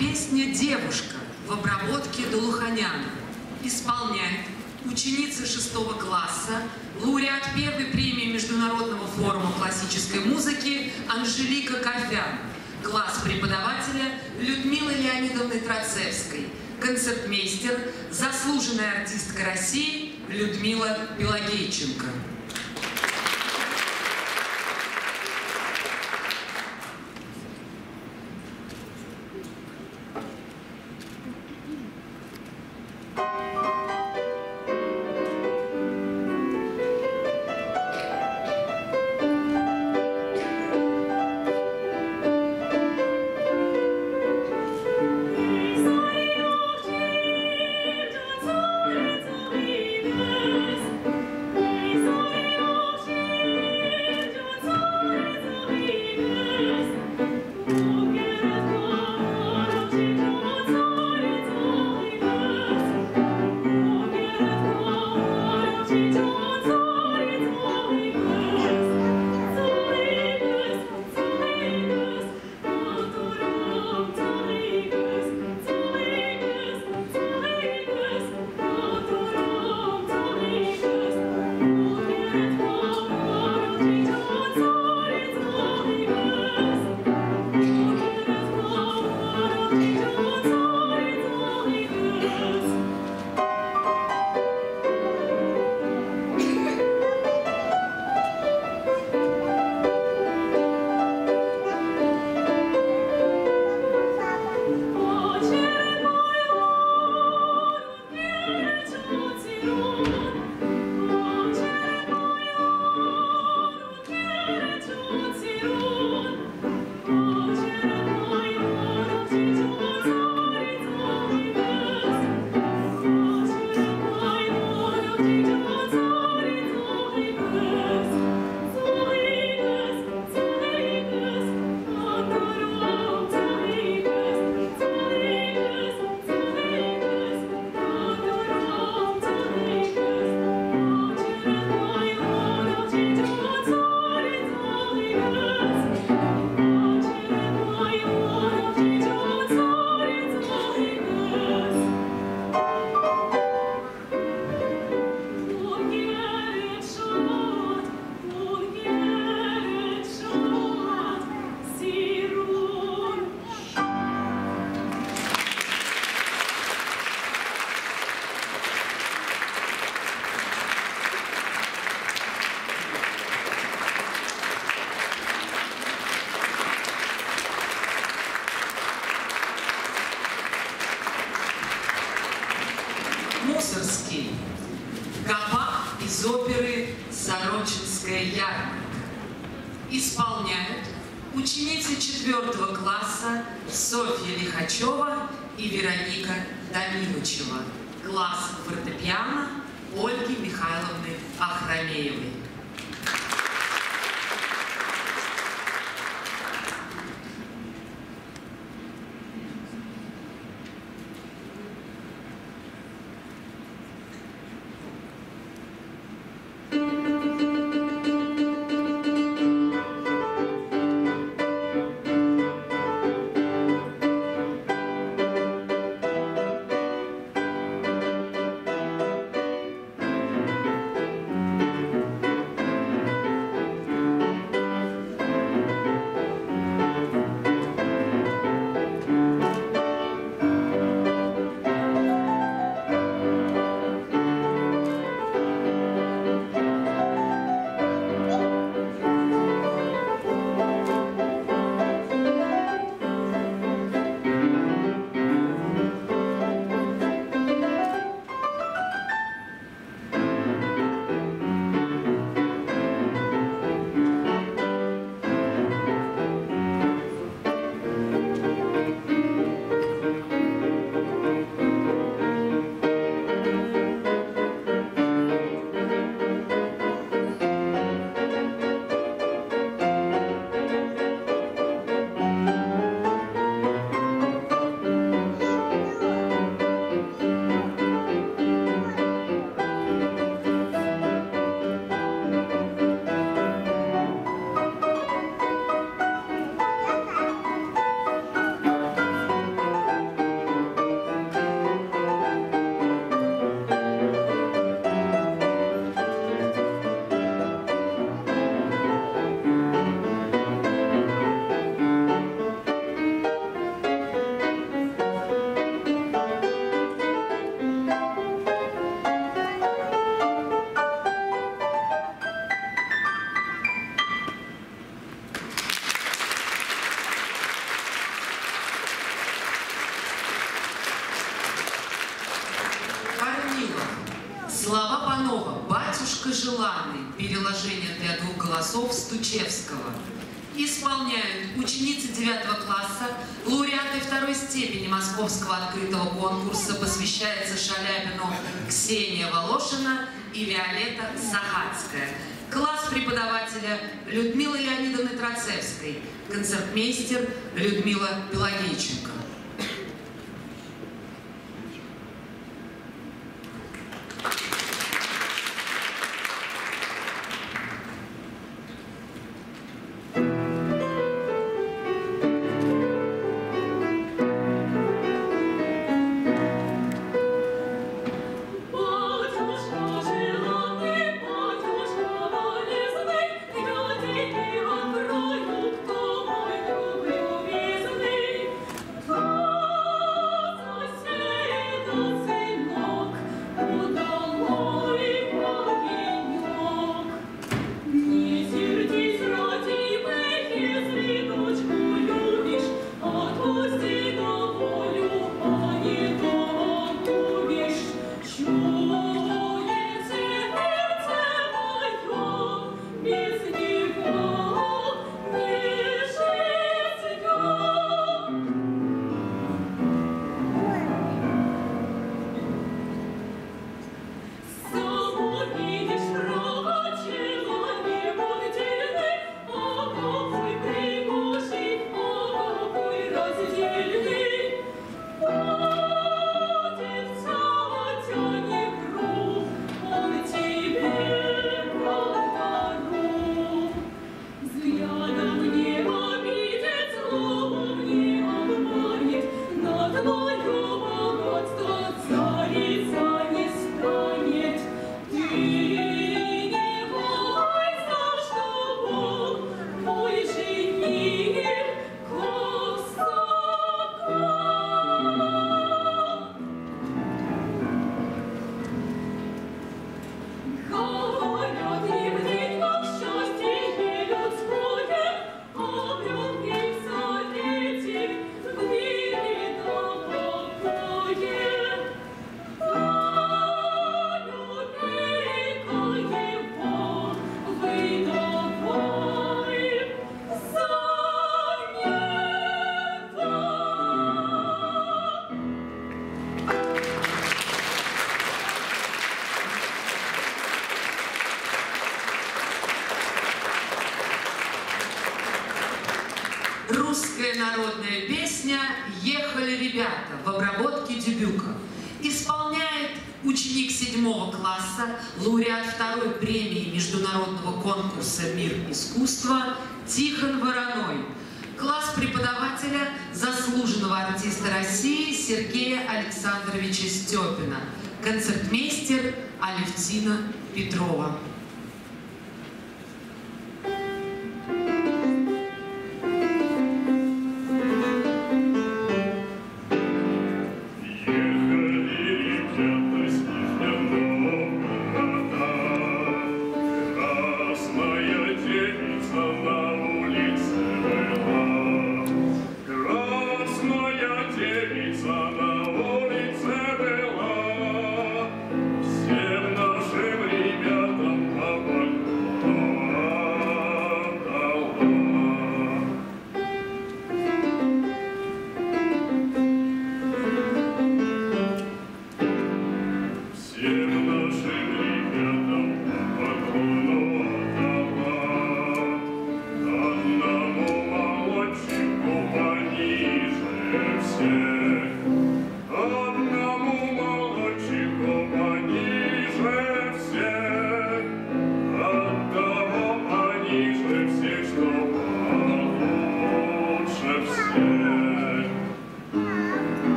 Песня «Девушка» в обработке Долуханяна. Исполняет ученица шестого класса, лауреат первой премии Международного форума классической музыки Анжелика Кофян, класс преподавателя Людмилы Леонидовны Троцевской, концертмейстер, заслуженная артистка России Людмила Пелагейченко. Голосов Стучевского. Исполняют ученицы 9 класса, лауреаты второй степени Московского открытого конкурса посвящается Шаляпину Ксения Волошина и Виолетта Сахацкая. Класс преподавателя Людмилы Леонидовны Троцевской, концертмейстер Людмила Пелагейченко.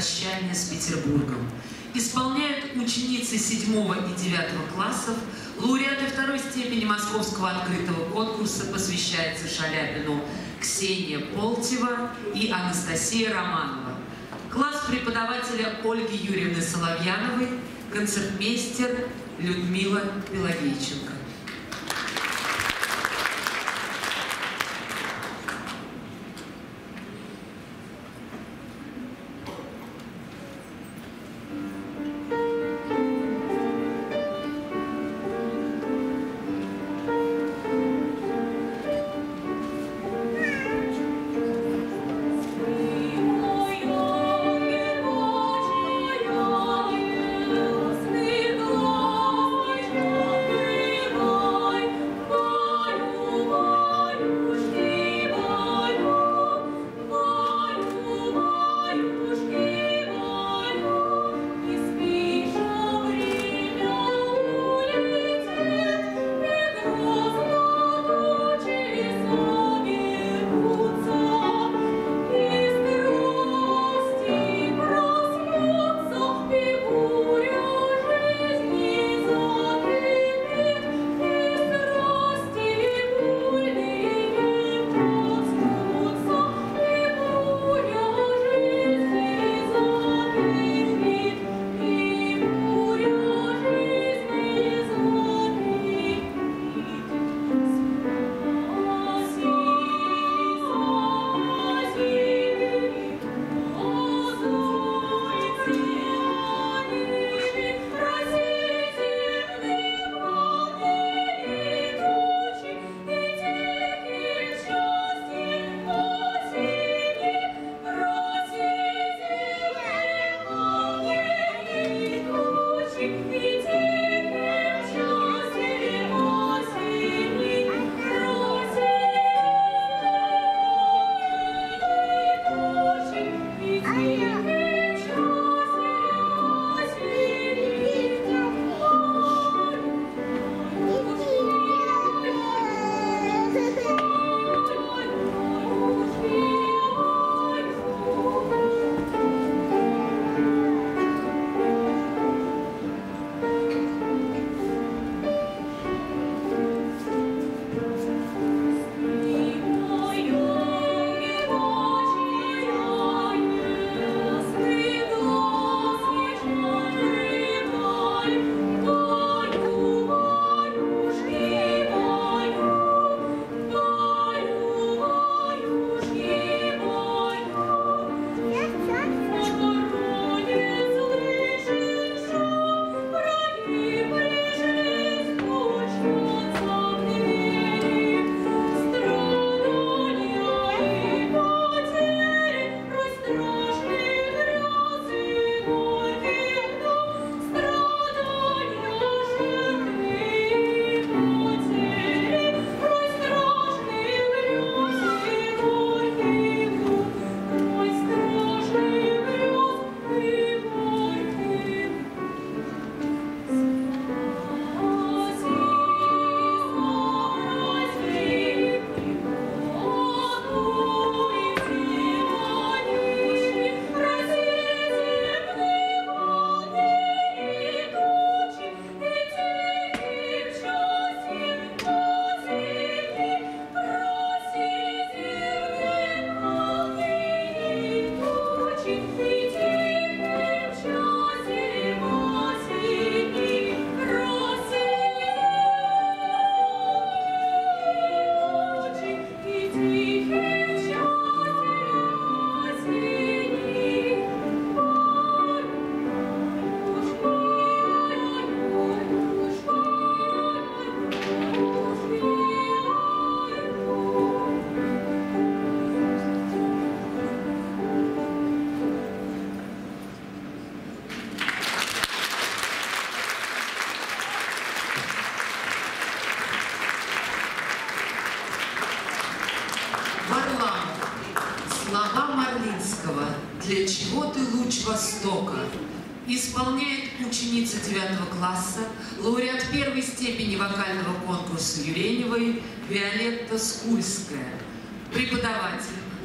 «Прощание с Петербургом». Исполняют ученицы 7 и 9 классов, лауреаты второй степени Московского открытого конкурса посвящается Шаляпину Ксения Полтева и Анастасия Романова. Класс преподавателя Ольги Юрьевны Соловьяновой, концертмейстер Людмила Пелагейченко.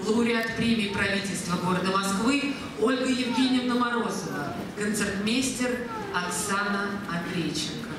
лауреат премии правительства города Москвы Ольга Евгеньевна Морозова, концертмейстер Оксана Андрейченко.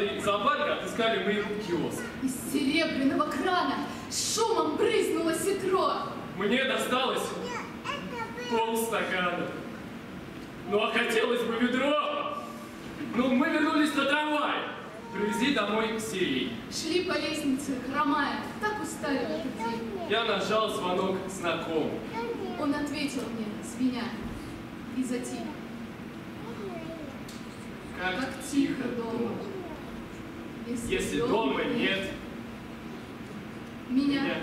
этой зоопарка отыскали моему киоск. Из серебряного крана шумом брызнуло секро. Мне досталось полстакана. Ну а хотелось бы ведро. Ну мы вернулись на трамвай. Привези домой Ксерии. Шли по лестнице, хромая, так устали от людей. Я нажал звонок знакомым. Он ответил мне, звеня, и затих. Как, как тихо дома. дома. Если дома нет меня.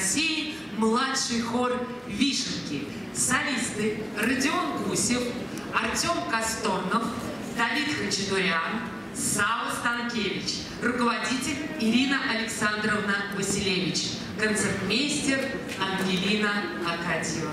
России младший хор «Вишенки». Солисты Родион Гусев, Артем Кастонов, Давид Хачатурян, Сава Станкевич, руководитель Ирина Александровна Василевич, концертмейстер Ангелина Акатьева.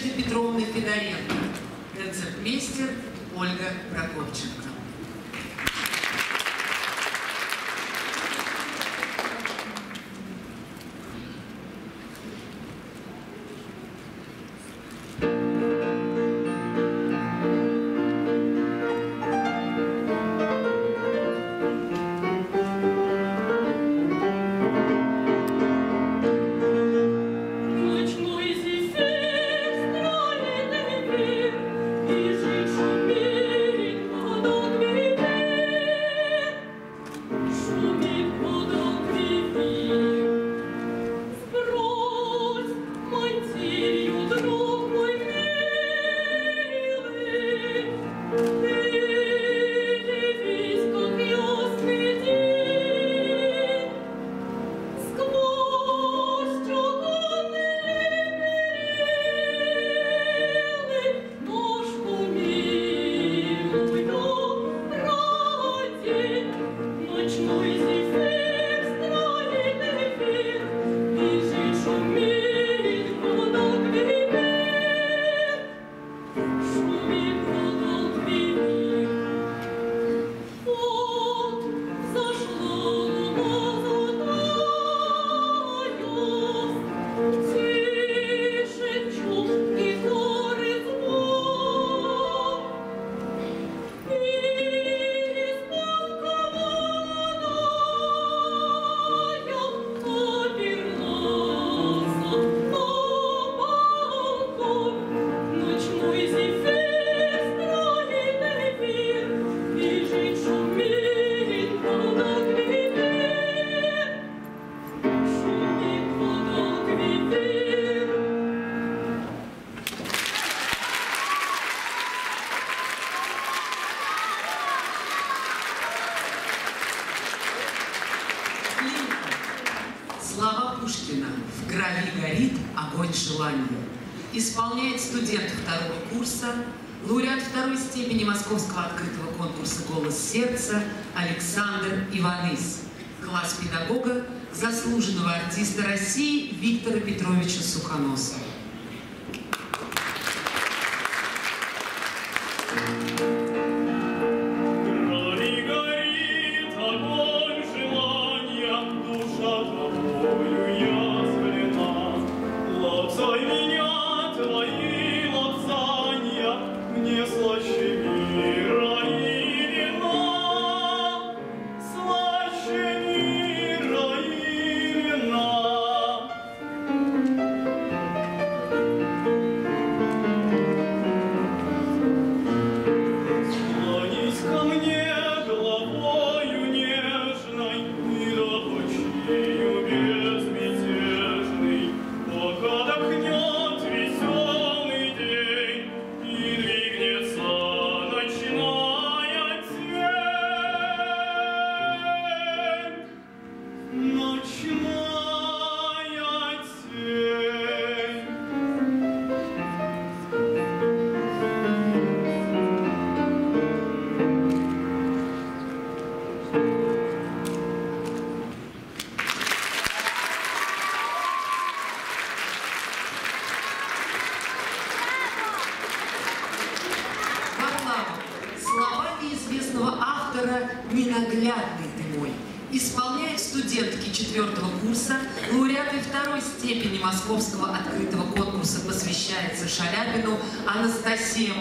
Надежды Петровны Федоренко, концертмейстер Ольга Прокопченко. исполняет студент второго курса, лауреат второй степени Московского открытого конкурса «Голос сердца» Александр Иванис, класс педагога, заслуженного артиста России Виктора Петровича Сухоносова.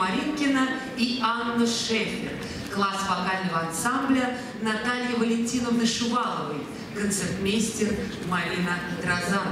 Маринкина и Анна Шефер, класс вокального ансамбля Наталья Валентиновна Шуваловой, концертмейстер Марина Дрозан.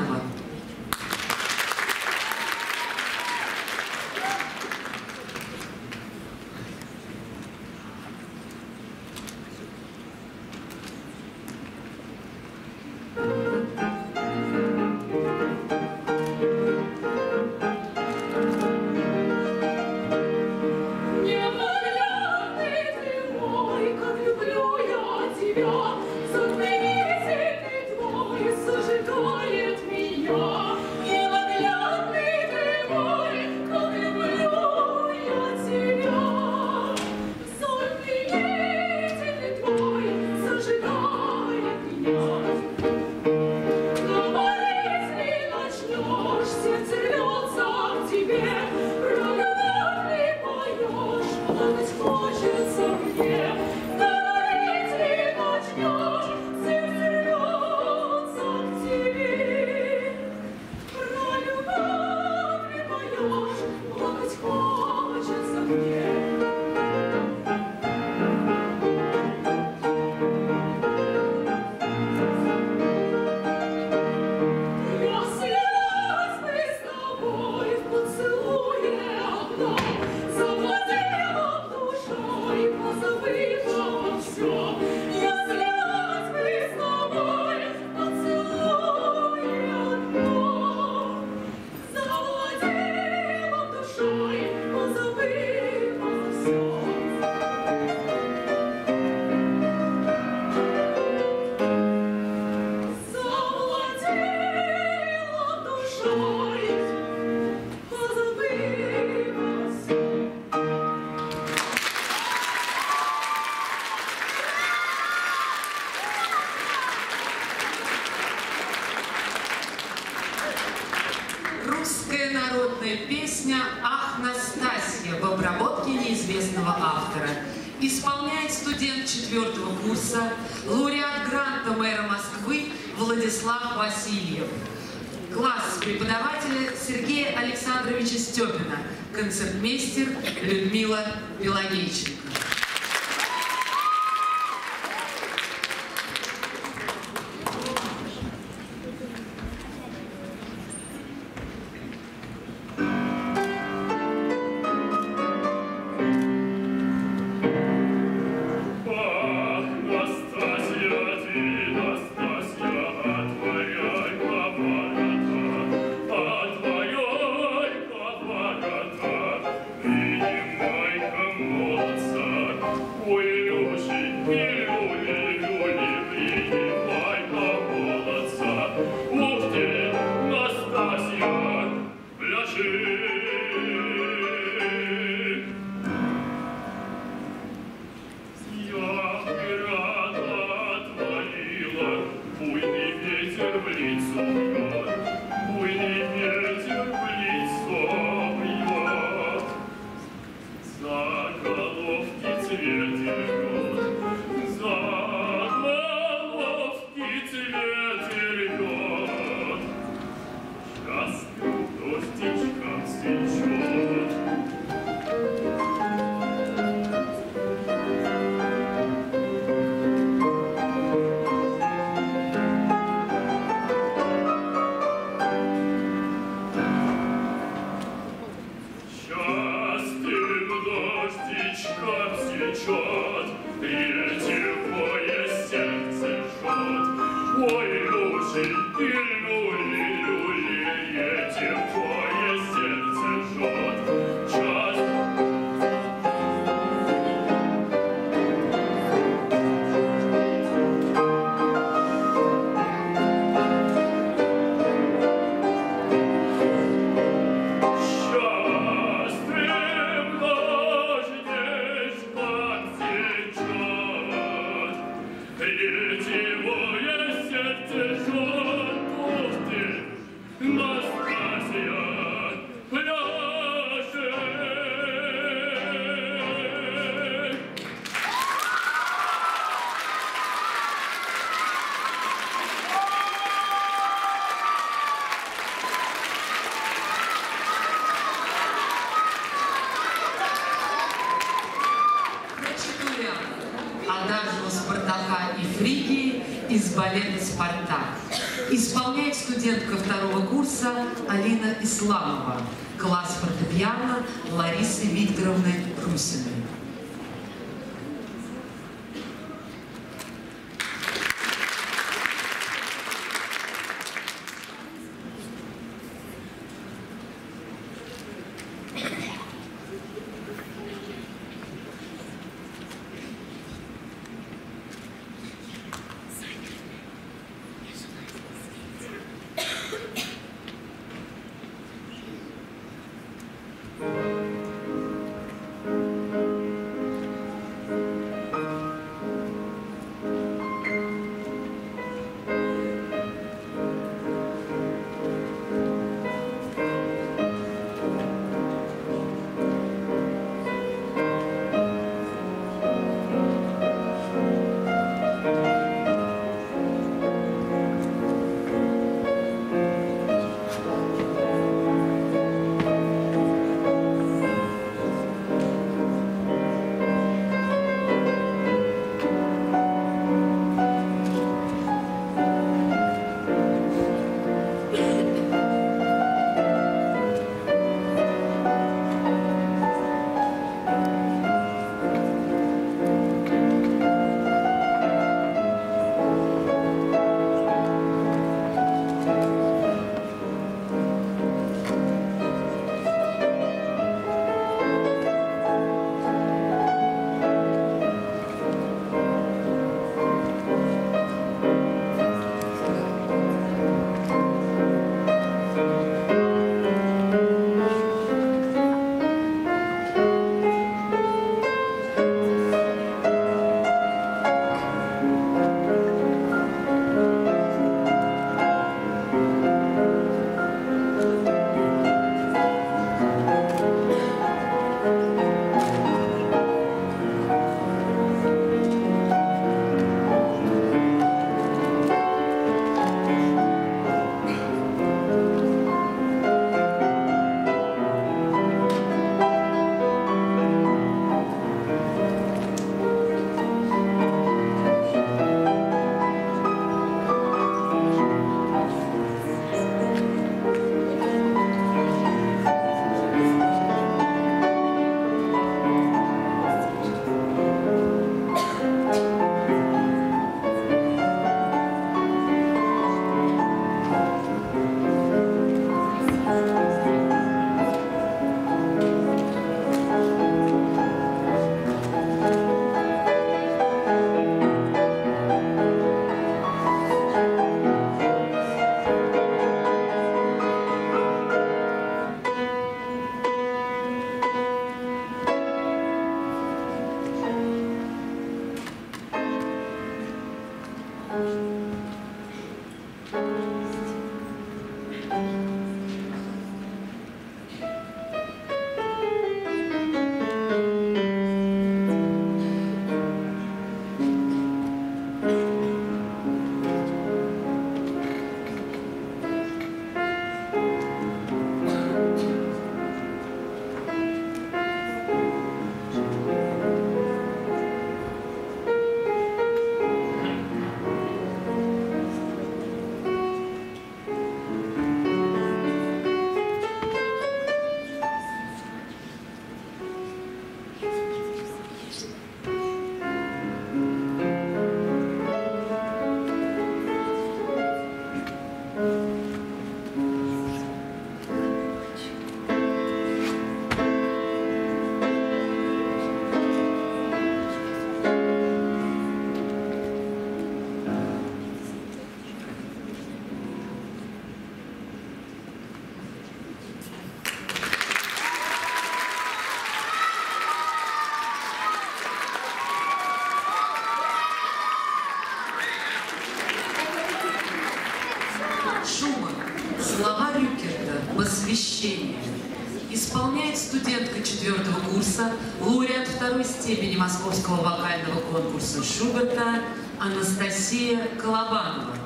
Московского вокального конкурса Шуберта Анастасия Колобанова.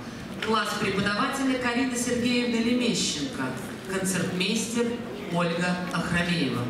Класс преподавателя Карина Сергеевна Лемещенко. Концертмейстер Ольга Ахрамеева.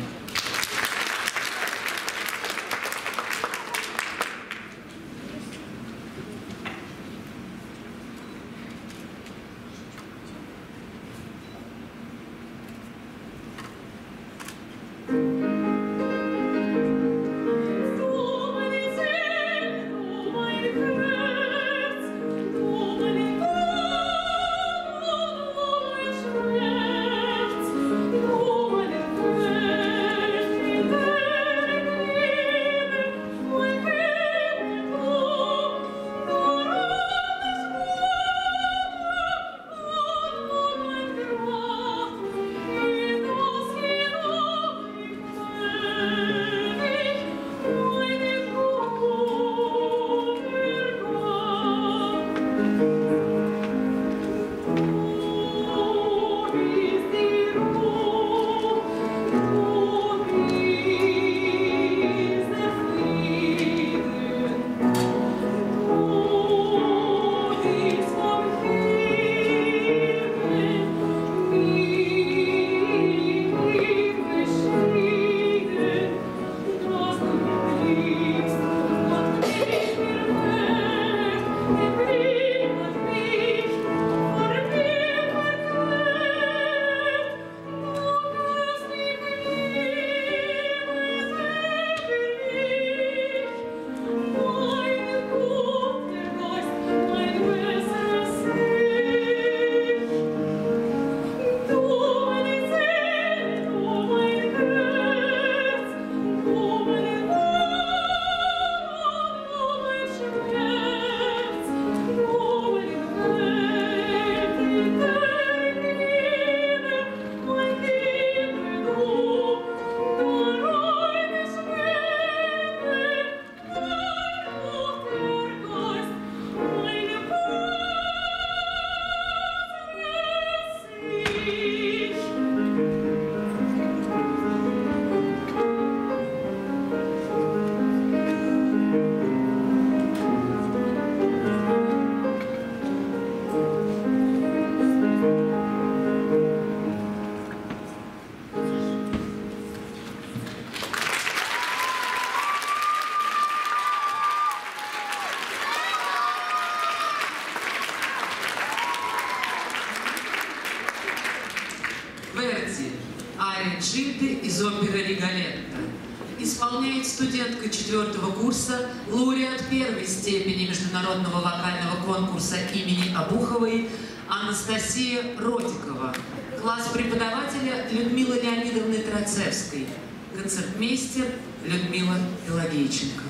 Конкурса имени Обуховой Анастасия Родикова. Класс преподавателя Людмилы Леонидовны Троцевской. Концертмейстер Людмила Пелагейченко.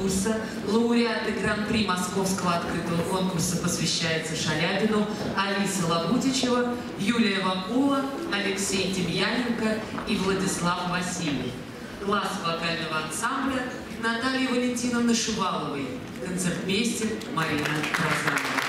конкурса. Лауреаты Гран-при Московского открытого конкурса посвящается Шаляпину, Алиса Лабутичева, Юлия Вакула, Алексей Демьяненко и Владислав Васильев. Класс вокального ансамбля Наталья Валентиновны Шуваловой, концертмейстер Марина Красавина.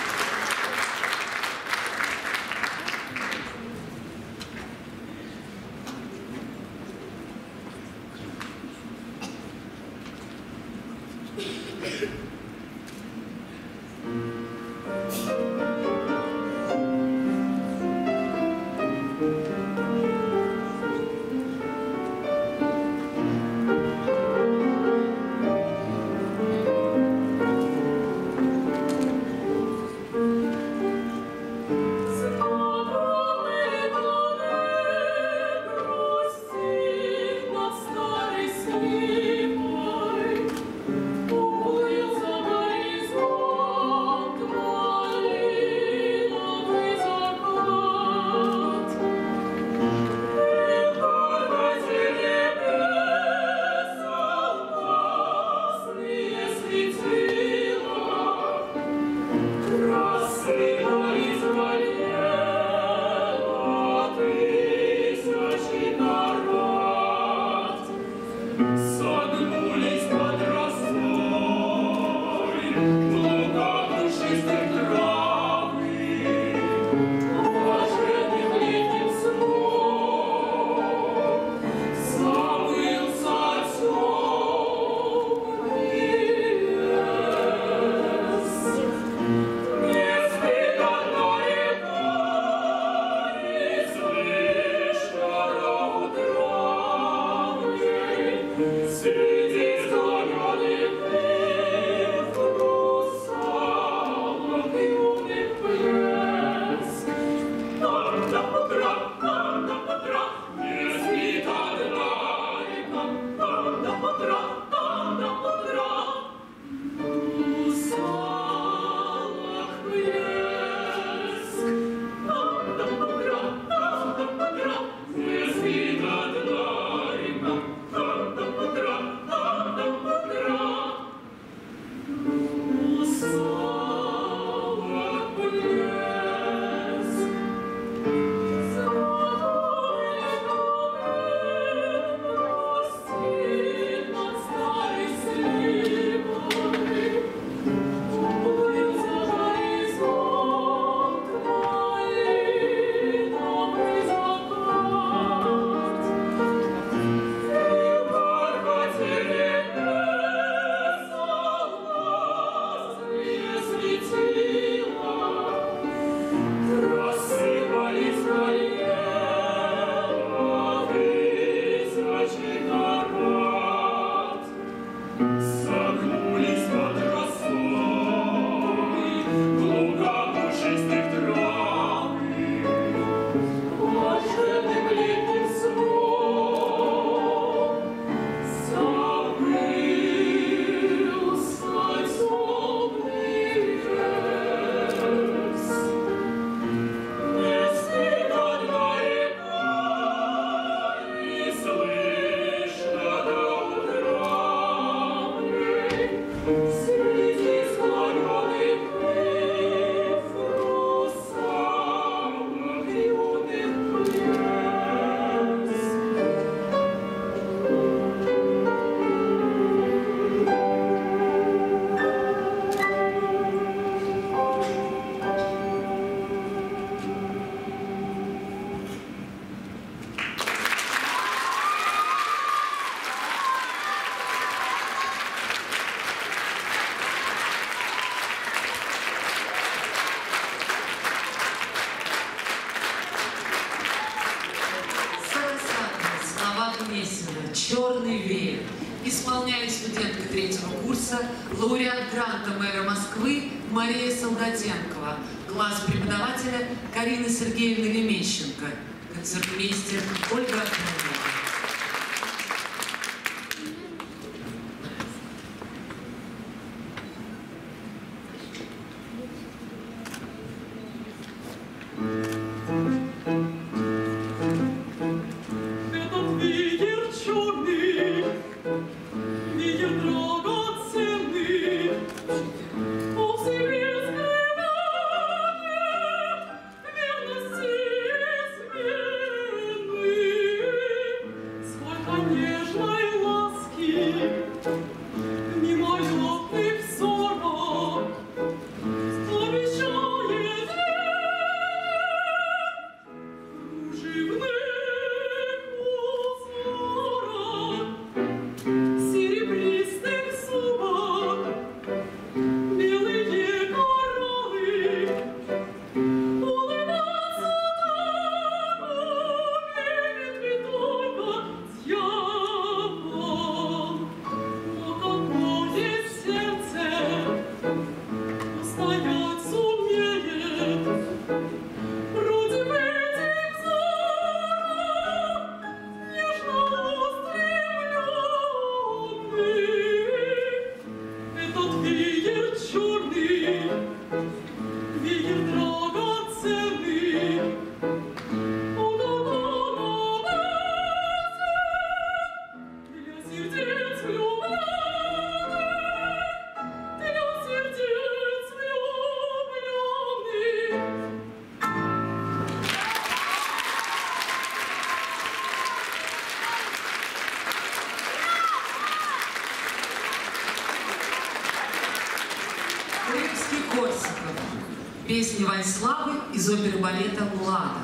балета «Млада».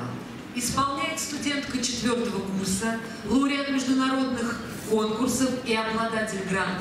Исполняет студентка четвертого курса, лауреат международных конкурсов и обладатель гран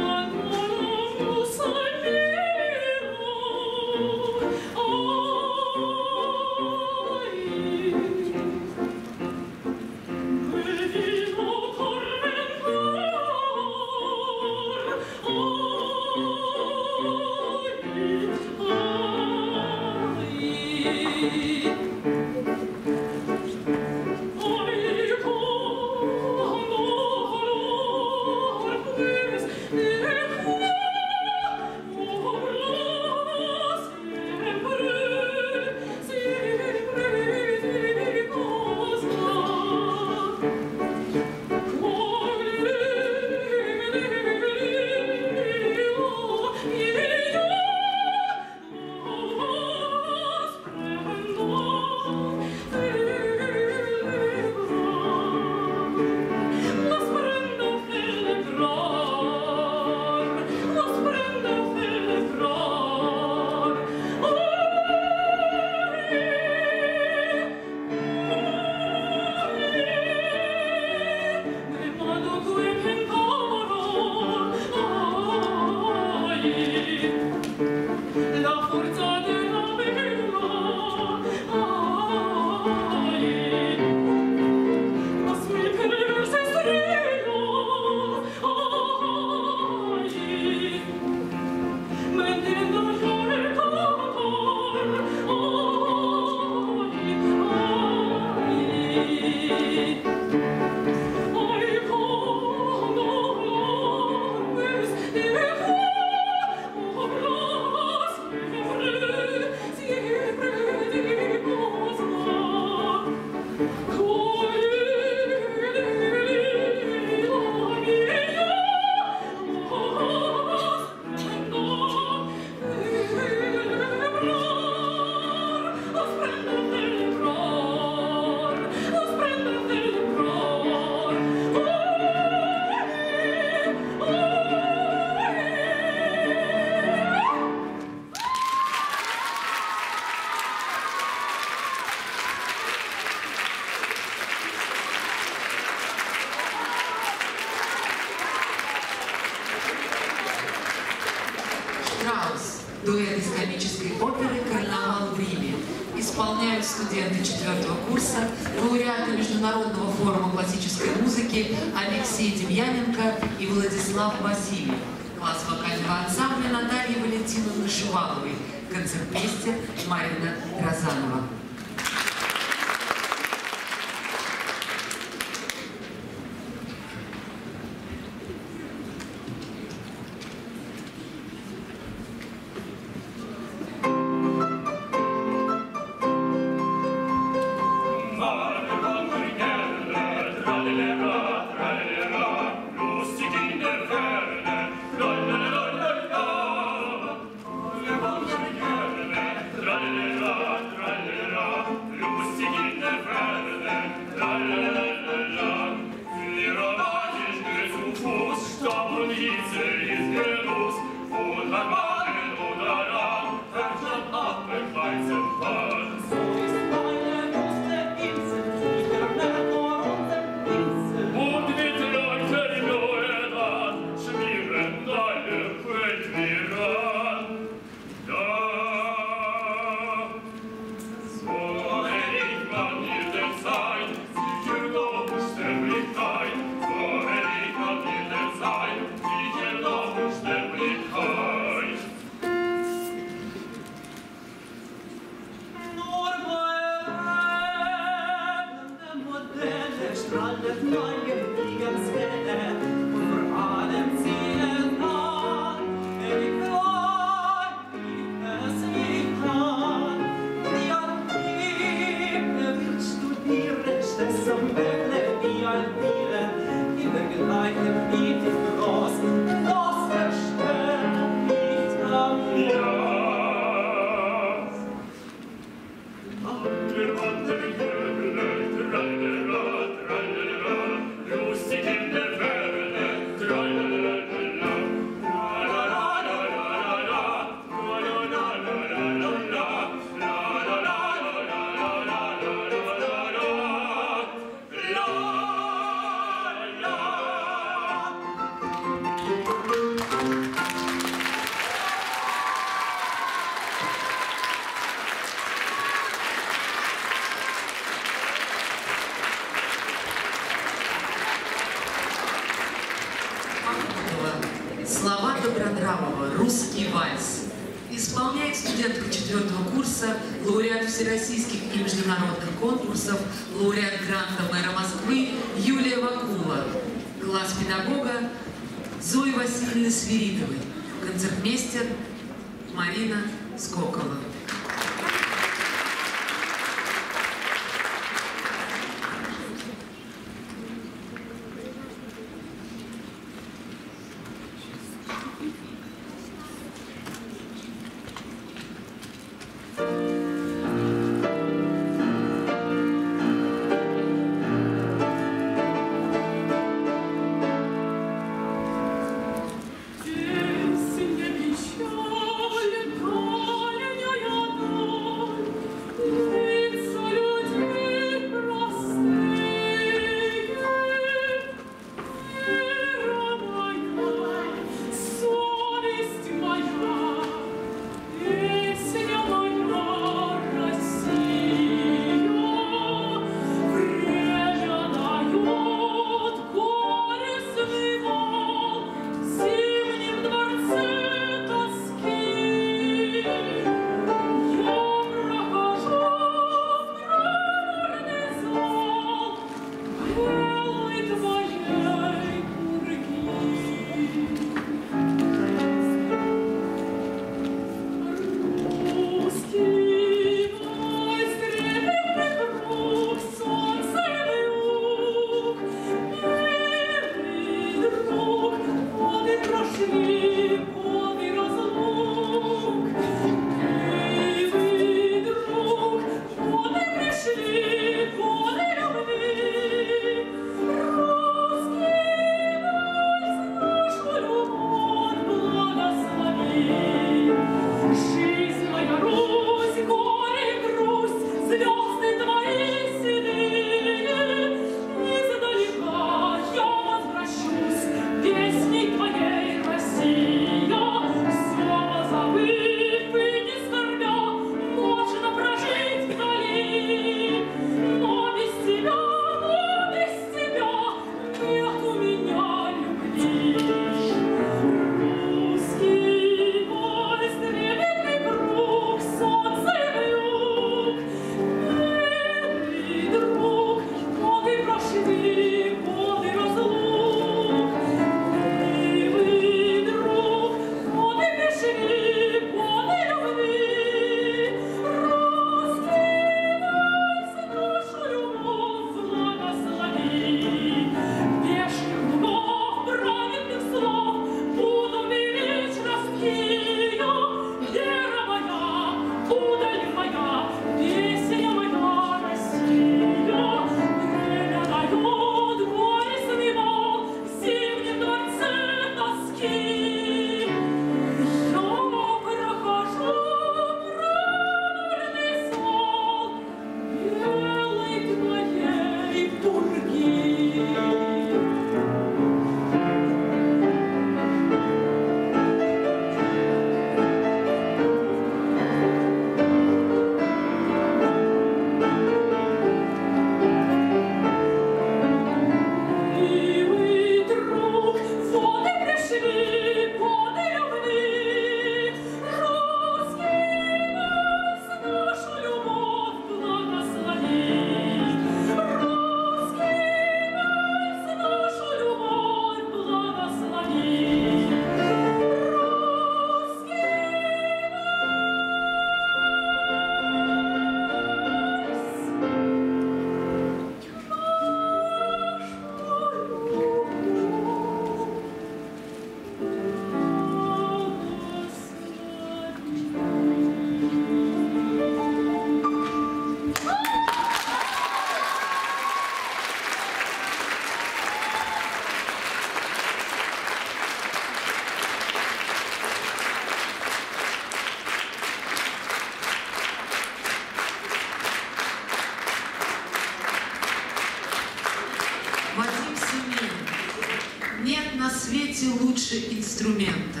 инструмента.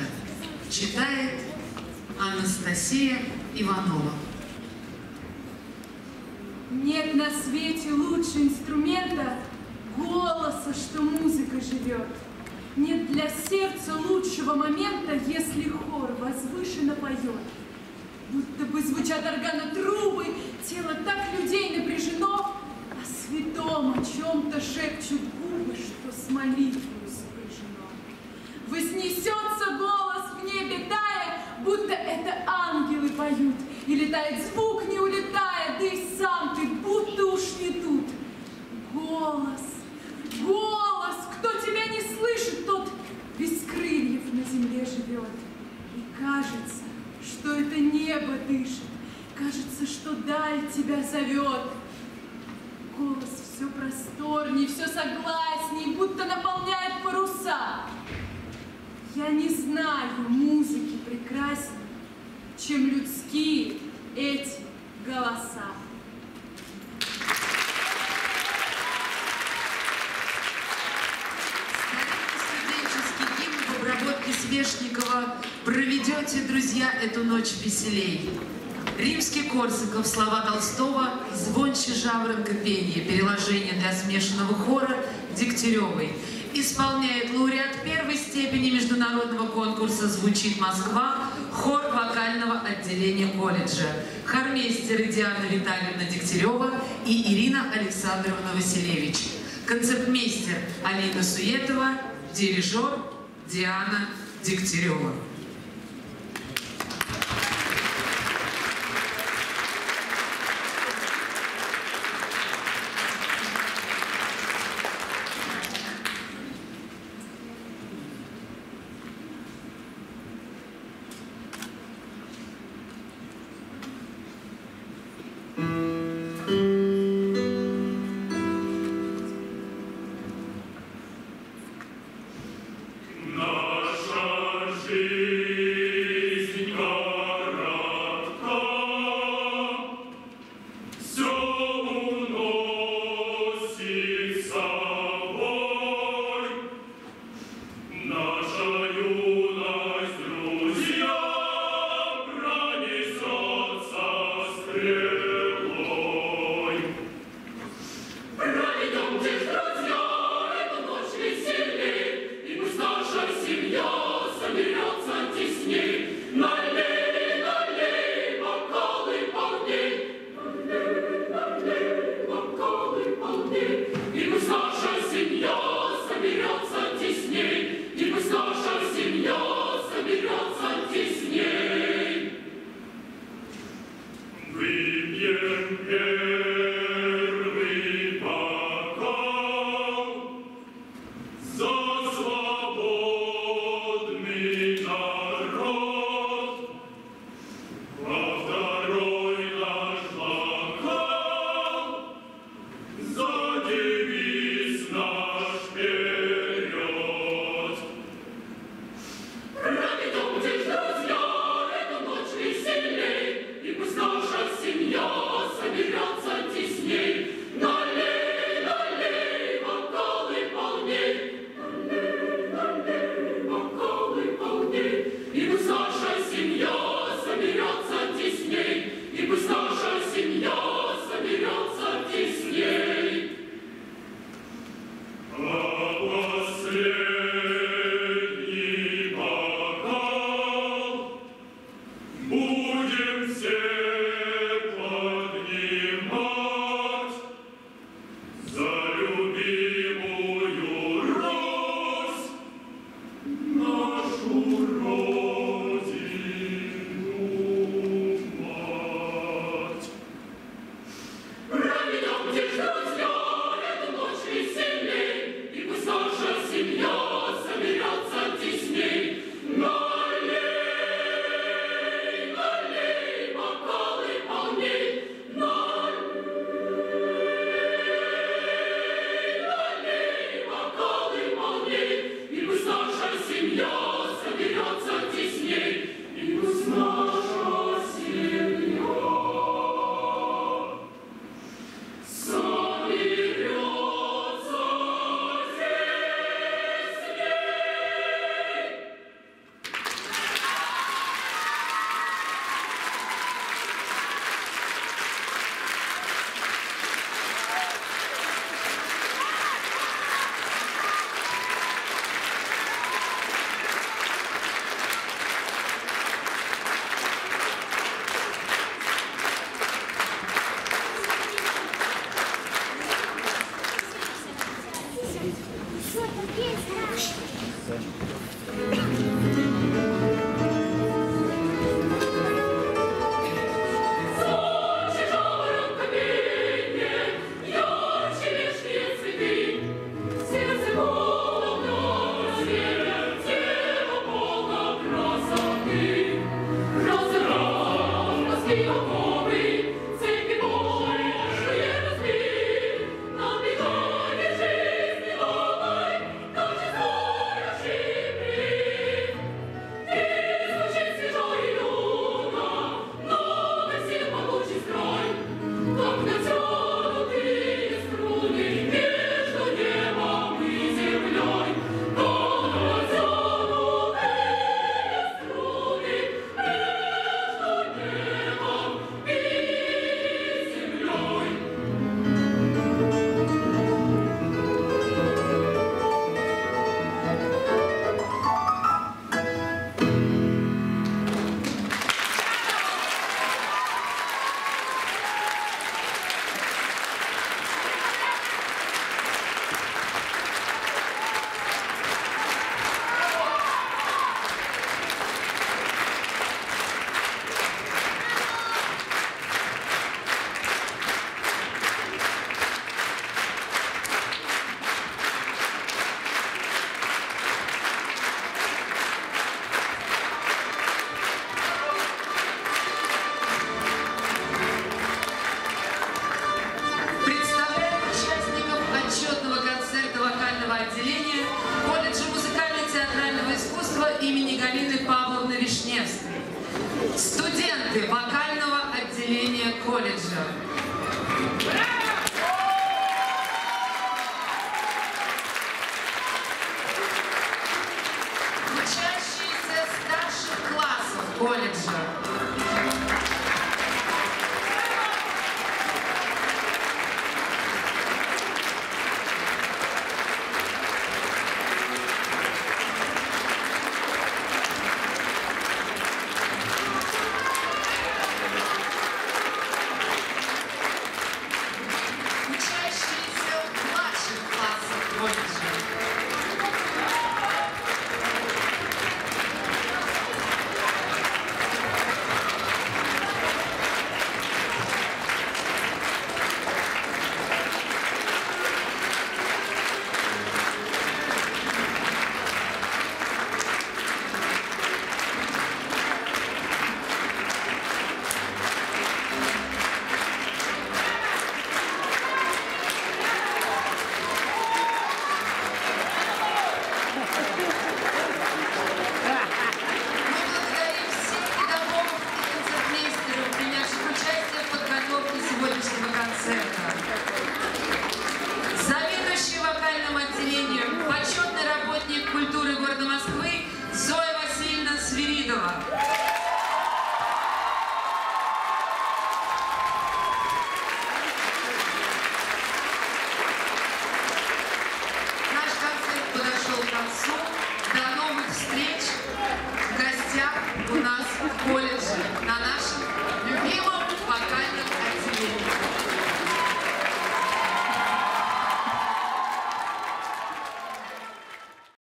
Читает Анастасия Иванова. Нет на свете лучше инструмента голоса, что музыка живет. Нет для сердца лучшего момента, если хор возвышенно поет. Будто бы звучат органотрубы, тело так людей напряжено, о святом о чем-то шепчут губы, что с молитвой. Вознесется голос в небе тая, будто это ангелы поют, и летает звук, не улетая, да и сам ты будто уж не тут. Голос, голос, кто тебя не слышит, тот без крыльев на земле живет. И кажется, что это небо дышит, кажется, что даль тебя зовет. Голос все просторней, все согласней, будто наполняет паруса. Я не знаю музыки прекрасней, чем людские эти голоса. Свешникова «Проведете, друзья, эту ночь веселей». Римский Корсаков, слова Толстого, звонче жаворонка пенье, переложение для смешанного хора Дегтяревой. Исполняет лауреат первой степени международного конкурса «Звучит Москва», хор вокального отделения колледжа. Хормейстеры Диана Витальевна Дегтярева и Ирина Александровна Василевич. Концертмейстер Алина Суетова, дирижер Диана Дегтярева.